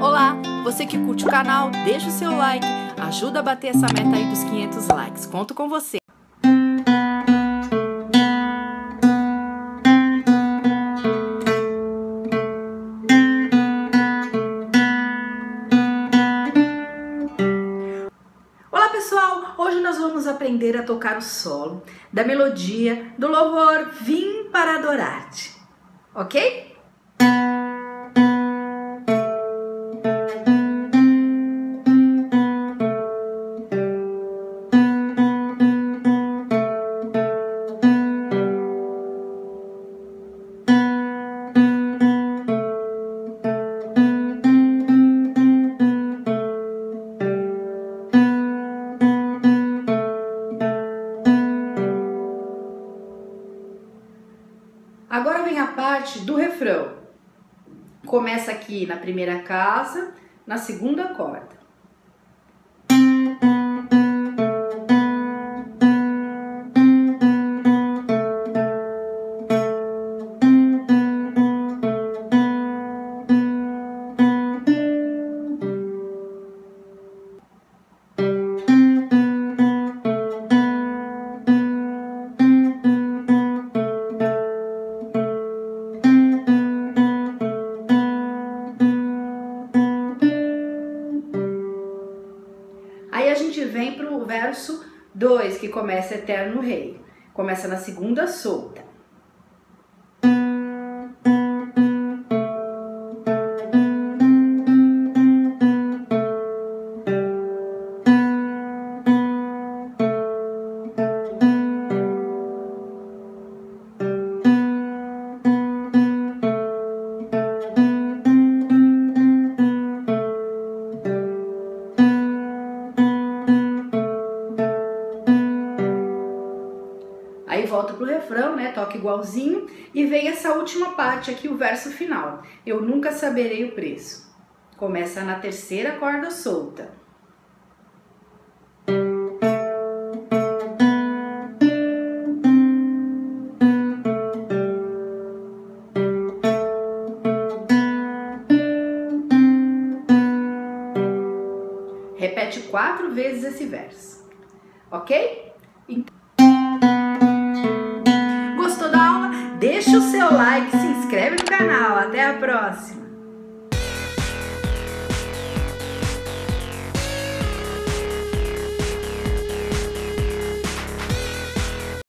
Olá, você que curte o canal, deixa o seu like, ajuda a bater essa meta aí dos 500 likes. Conto com você. Pessoal, hoje nós vamos aprender a tocar o solo da melodia do louvor Vim para adorar-te, ok? Agora vem a parte do refrão. Começa aqui na primeira casa, na segunda corda. Gente vem para o verso 2, que começa Eterno Rei. Começa na segunda solta. Volta pro refrão, né? Toca igualzinho e vem essa última parte aqui, o verso final. Eu nunca saberei o preço. Começa na terceira corda solta. Repete quatro vezes esse verso, ok? Então... Deixa o seu like, se inscreve no canal. Até a próxima!